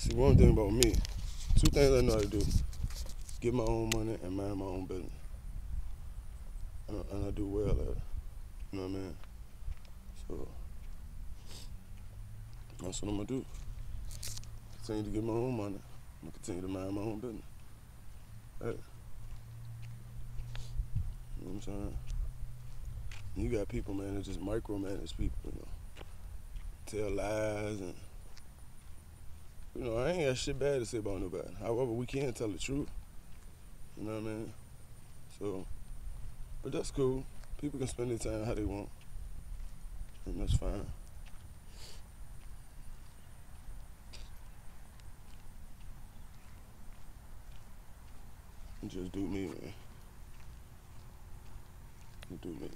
See, one thing about me, two things I know how to do: get my own money and mind my own business. And, and I do well at it. You know what I mean? So that's what I'm gonna do. Continue to get my own money. I'm gonna continue to mind my own business. Hey. You know what I'm saying? You got people, man, that just micromanage people, you know. Tell lies and you know, I ain't got shit bad to say about nobody. However, we can tell the truth. You know what I mean? So, but that's cool. People can spend their time how they want. And that's fine. Just do me, man. Do me.